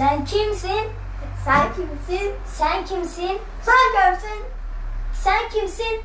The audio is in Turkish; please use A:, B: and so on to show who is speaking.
A: Sen kimsin?
B: Sen kimsin?
A: Sen kimsin?
B: Sen kimsin?
A: Sen kimsin?